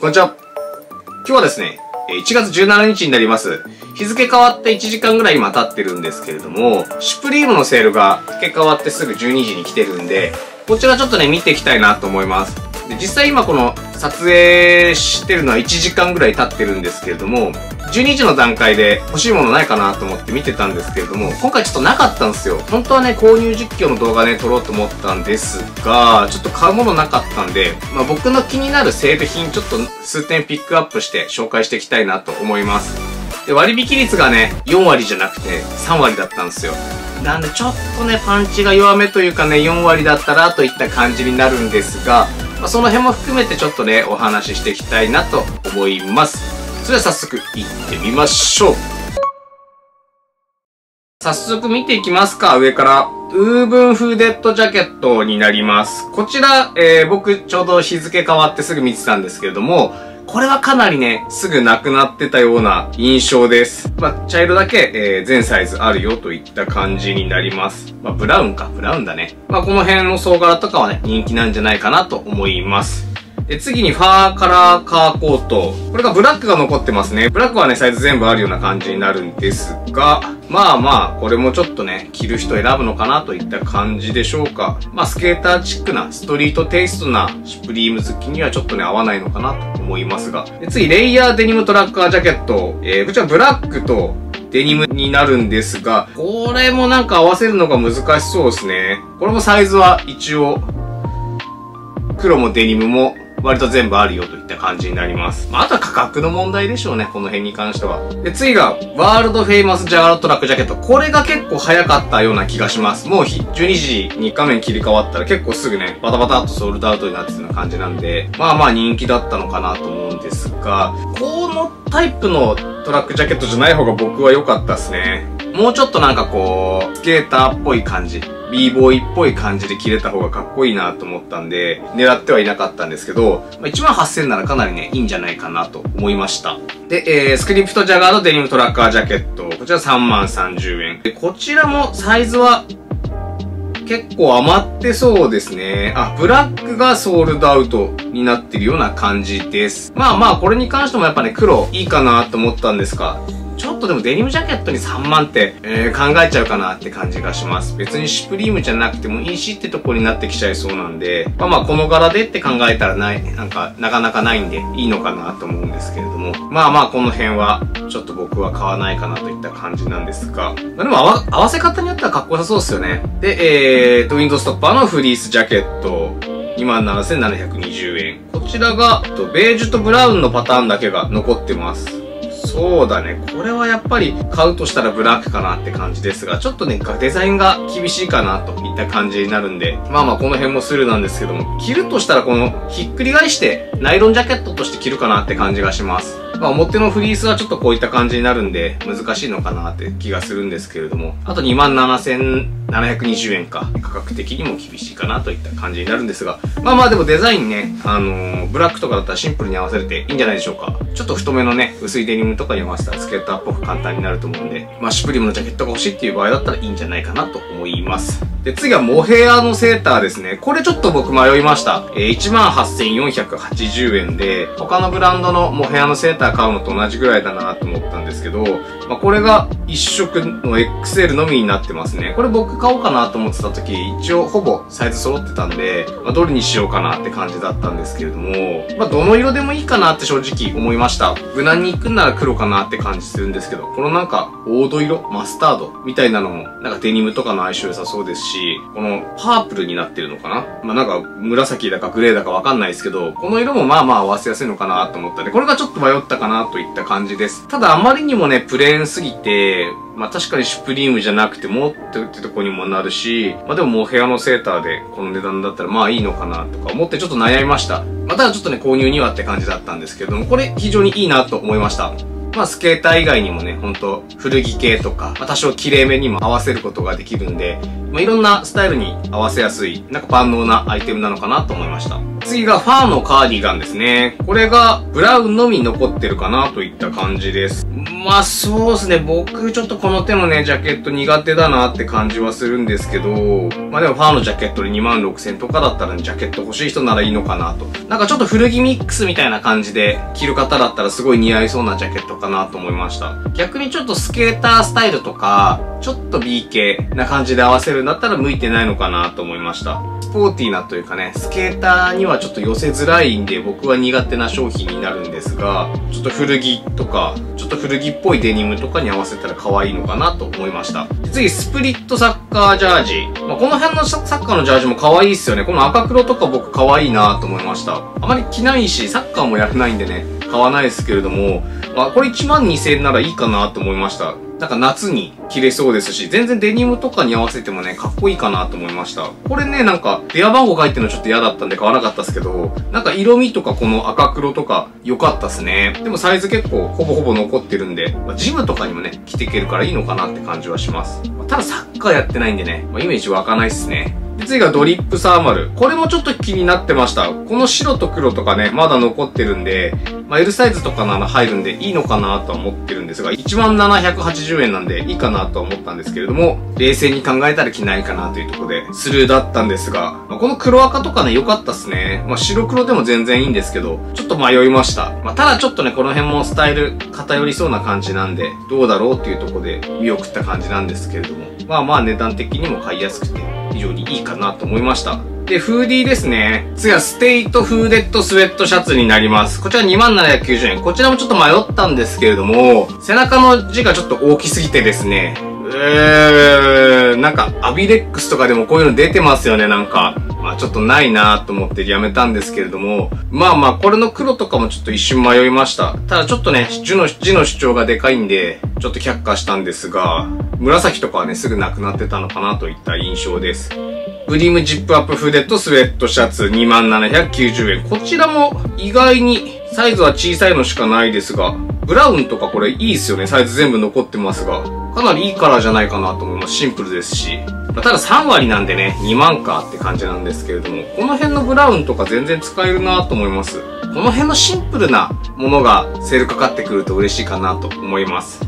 こんにちは。今日はですね、1月17日になります。日付変わって1時間ぐらい今経ってるんですけれども、シュプリームのセールが付け変わってすぐ12時に来てるんで、こちらちょっとね、見ていきたいなと思います。で、実際今この撮影してるのは1時間ぐらい経ってるんですけれども、12時の段階で欲しいものないかなと思って見てたんですけれども、今回ちょっとなかったんですよ。本当はね、購入実況の動画ね、撮ろうと思ったんですが、ちょっと買うものなかったんで、まあ僕の気になるセール品ちょっと数点ピックアップして紹介していきたいなと思います。で、割引率がね、4割じゃなくて3割だったんですよ。なんでちょっとね、パンチが弱めというかね、4割だったらといった感じになるんですが、まあ、その辺も含めてちょっとね、お話ししていきたいなと思います。それでは早速行ってみましょう。早速見ていきますか、上から。ウーブンフーデッドジャケットになります。こちら、えー、僕ちょうど日付変わってすぐ見てたんですけれども、これはかなりね、すぐなくなってたような印象です。まあ、茶色だけ、えー、全サイズあるよといった感じになります。まあ、ブラウンか、ブラウンだね。まあ、この辺の総柄とかはね、人気なんじゃないかなと思います。で、次にファーカラーカーコート。これがブラックが残ってますね。ブラックはね、サイズ全部あるような感じになるんですが、まあまあ、これもちょっとね、着る人選ぶのかなといった感じでしょうか。まあ、スケーターチックな、ストリートテイストなシュプリーム好きにはちょっとね、合わないのかなと思いますが。次、レイヤーデニムトラッカージャケット。えー、こちらブラックとデニムになるんですが、これもなんか合わせるのが難しそうですね。これもサイズは一応、黒もデニムも割と全部あるよといった感じになります。まあ、あとは価格の問題でしょうね、この辺に関しては。で、次が、ワールドフェイマスジャガロトラックジャケット。これが結構早かったような気がします。もう12時に画面切り替わったら結構すぐね、バタバタっとソールドアウトになってたような感じなんで、まあまあ人気だったのかなと思うんですが、このタイプのトラックジャケットじゃない方が僕は良かったですね。もうちょっとなんかこう、スケーターっぽい感じ。b ボーイっぽい感じで着れた方がかっこいいなと思ったんで、狙ってはいなかったんですけど、ま、1万8000ならかなりね、いいんじゃないかなと思いました。で、えー、スクリプトジャガーのデニムトラッカージャケット。こちら3万30円。で、こちらもサイズは結構余ってそうですね。あ、ブラックがソールドアウトになってるような感じです。まあまあ、これに関してもやっぱね、黒いいかなと思ったんですが、ちょっとでもデニムジャケットに3万って、えー、考えちゃうかなって感じがします。別にシュプリームじゃなくてもいいしってとこになってきちゃいそうなんで、まあまあこの柄でって考えたらない、なんかなかなかないんでいいのかなと思うんですけれども、まあまあこの辺はちょっと僕は買わないかなといった感じなんですが、まあ、でも合わせ方によってはかっこよさそうですよね。で、えーと、ウィンドストッパーのフリースジャケット、27,720円。こちらが、ベージュとブラウンのパターンだけが残ってます。そうだね。これはやっぱり買うとしたらブラックかなって感じですが、ちょっとね、デザインが厳しいかなといった感じになるんで、まあまあこの辺もスルーなんですけども、着るとしたらこのひっくり返してナイロンジャケットとして着るかなって感じがします。まあ表のフリースはちょっとこういった感じになるんで難しいのかなって気がするんですけれども、あと27,720円か。価格的にも厳しいかなといった感じになるんですが、まあまあでもデザインね、あのー、ブラックとかだったらシンプルに合わせれていいんじゃないでしょうか。ちょっと太めのね、薄いデニムとかに合わせたらスケーターっぽく簡単になると思うんで、まあシュプリムのジャケットが欲しいっていう場合だったらいいんじゃないかなと思います。で、次はモヘアのセーターですね。これちょっと僕迷いました。えー、18,480円で、他のブランドのモヘアのセーター買うのと同じぐらいだなと思ったんですけど、まあ、これが一色の XL のみになってますね。これ僕買おうかなと思ってた時、一応ほぼサイズ揃ってたんで、まあ、どれにしようかなって感じだったんですけれども、まあ、どの色でもいいかなって正直思いました。無難に行くんなら黒かなって感じするんですけど、このなんか、黄土色マスタードみたいなのも、なんかデニムとかの相性良さそうですし、このパープルになってるのかな？まあ、なんか紫だかグレーだかわかんないですけど、この色もまあまあ合わせやすいのかなと思ったんで、これがちょっと迷ったかなといった感じです。ただあまりにもね、プレーンすぎて、まあ確かにシュプリームじゃなくてもってってとこにもなるし、まあでももう部屋のセーターでこの値段だったらまあいいのかなとか思ってちょっと悩みました。まあただちょっとね、購入にはって感じだったんですけども、これ非常にいいなと思いました。まあスケーター以外にもね、ほんと古着系とか、まあ多少綺麗めにも合わせることができるんで、まあいろんなスタイルに合わせやすい、なんか万能なアイテムなのかなと思いました。次がファーのカーディガンですね。これがブラウンのみ残ってるかなといった感じです。まあそうですね。僕ちょっとこの手のね、ジャケット苦手だなって感じはするんですけど、まあでもファーのジャケットで2万6000とかだったら、ね、ジャケット欲しい人ならいいのかなと。なんかちょっと古着ミックスみたいな感じで着る方だったらすごい似合いそうなジャケットかなと思いました。逆にちょっとスケータースタイルとか、ちょっと B 系な感じで合わせるんだったら向いてないのかなと思いました。スポーティーなというかね、スケーターにはちょっと寄せづらいんで僕は苦手な商品になるんですが、ちょっと古着とか、ちょっと古着っぽいデニムとかに合わせたら可愛いのかなと思いました。で次、スプリットサッカージャージ。まあ、この辺のサッカーのジャージも可愛いっすよね。この赤黒とか僕可愛いなと思いました。あまり着ないし、サッカーもやらないんでね、買わないですけれども、まあ、これ1万2000円ならいいかなと思いました。なんか夏に着れそうですし、全然デニムとかに合わせてもね、かっこいいかなと思いました。これね、なんか、電話番号書いてるのちょっと嫌だったんで買わなかったですけど、なんか色味とかこの赤黒とか良かったっすね。でもサイズ結構ほぼほぼ残ってるんで、まあ、ジムとかにもね、着ていけるからいいのかなって感じはします。まあ、ただサッカーやってないんでね、まあ、イメージ湧かないっすね。で、次がドリップサーマル。これもちょっと気になってました。この白と黒とかね、まだ残ってるんで、まあ、L サイズとかなら入るんでいいのかなとは思ってるんですが、1780円なんでいいかなとは思ったんですけれども、冷静に考えたら着ないかなというとこで、スルーだったんですが、まあ、この黒赤とかね、良かったっすね。まあ、白黒でも全然いいんですけど、ちょっと迷いました。まあ、ただちょっとね、この辺もスタイル偏りそうな感じなんで、どうだろうっていうとこで見送った感じなんですけれども、まあまあ値段的にも買いやすくて、非常にいいかなと思いました。で、フーディーですね。次はステイトフーデッドスウェットシャツになります。こちら2790円。こちらもちょっと迷ったんですけれども、背中の字がちょっと大きすぎてですね、えー、なんか、アビレックスとかでもこういうの出てますよね、なんか。まあちょっとないなと思ってやめたんですけれども、まあまあこれの黒とかもちょっと一瞬迷いました。ただちょっとね、字の、字の主張がでかいんで、ちょっと却下したんですが、紫とかはね、すぐなくなってたのかなといった印象です。ブリムジップアップフーデッドスウェットシャツ2790円。こちらも意外にサイズは小さいのしかないですが、ブラウンとかこれいいですよね。サイズ全部残ってますが。かなりいいカラーじゃないかなと思います。シンプルですし。ただ3割なんでね、2万かって感じなんですけれども、この辺のブラウンとか全然使えるなと思います。この辺のシンプルなものがセールかかってくると嬉しいかなと思います。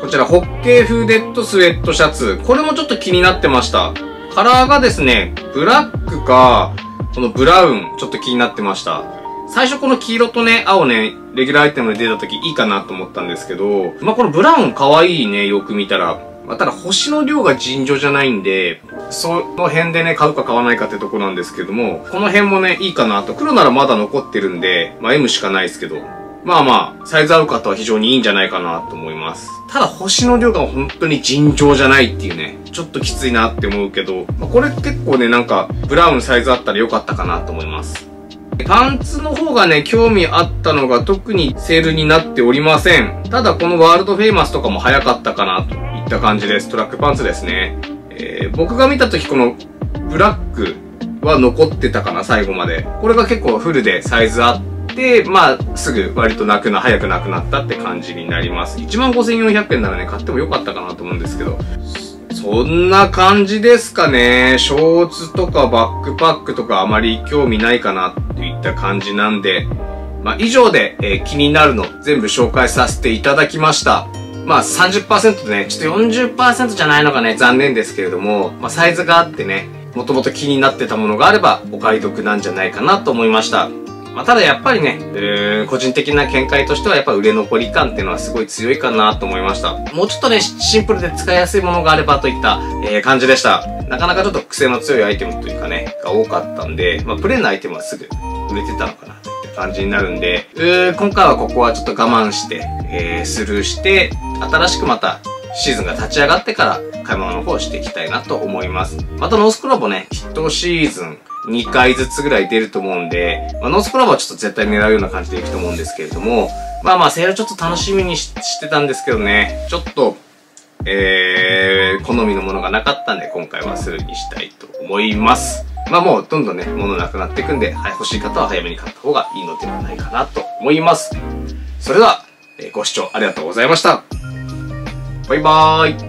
こちら、ホッケーフーデッドスウェットシャツ。これもちょっと気になってました。カラーがですね、ブラックか、このブラウン、ちょっと気になってました。最初この黄色とね、青ね、レギュラーアイテムで出た時いいかなと思ったんですけど、まあ、このブラウン可愛いね、よく見たら。まあ、ただ星の量が尋常じゃないんで、その辺でね、買うか買わないかってとこなんですけども、この辺もね、いいかなと。黒ならまだ残ってるんで、まあ M しかないですけど、まあまあ、サイズ合う方は非常にいいんじゃないかなと思います。ただ星の量が本当に尋常じゃないっていうね、ちょっときついなって思うけど、まあ、これ結構ね、なんか、ブラウンサイズあったらよかったかなと思います。パンツの方がね、興味あったのが特にセールになっておりません。ただこのワールドフェイマスとかも早かったかなといった感じです。トラックパンツですね。えー、僕が見た時このブラックは残ってたかな、最後まで。これが結構フルでサイズあって、で、まあ、すぐ割となくな、早くなくなったって感じになります。15,400円ならね、買ってもよかったかなと思うんですけど。そんな感じですかね。ショーツとかバックパックとかあまり興味ないかなといった感じなんで、まあ以上で、えー、気になるの全部紹介させていただきました。まあ30%でね、ちょっと40%じゃないのがね、残念ですけれども、まあサイズがあってね、もともと気になってたものがあればお買い得なんじゃないかなと思いました。まあ、ただやっぱりね、えー、個人的な見解としてはやっぱ売れ残り感っていうのはすごい強いかなと思いました。もうちょっとね、シンプルで使いやすいものがあればといった、えー、感じでした。なかなかちょっと癖の強いアイテムというかね、が多かったんで、まあ、プレーンのアイテムはすぐ売れてたのかなといった感じになるんで、えー、今回はここはちょっと我慢して、えー、スルーして、新しくまたシーズンが立ち上がってから買い物の方をしていきたいなと思います。またノースクラボね、1シーズン2回ずつぐらい出ると思うんで、まあ、ノースクラブはちょっと絶対狙うような感じでいくと思うんですけれども、まあまあ、セールちょっと楽しみにしてたんですけどね、ちょっと、えー、好みのものがなかったんで、今回はするにしたいと思います。まあもうどんどんね、物なくなっていくんで、はい、欲しい方は早めに買った方がいいのではないかなと思います。それでは、えー、ご視聴ありがとうございました。バイバーイ。